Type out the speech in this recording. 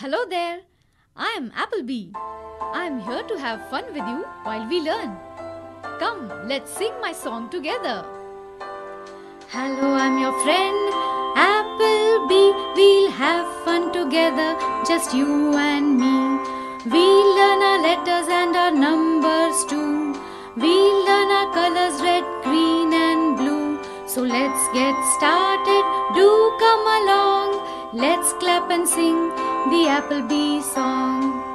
Hello there. I am Applebee. I am here to have fun with you while we learn. Come, let's sing my song together. Hello, I'm your friend Applebee. We'll have fun together, just you and me. We'll learn our letters and our numbers too. We'll learn our colors red, green, and blue. So let's get started. Do come along. Let's clap and sing the Applebee song.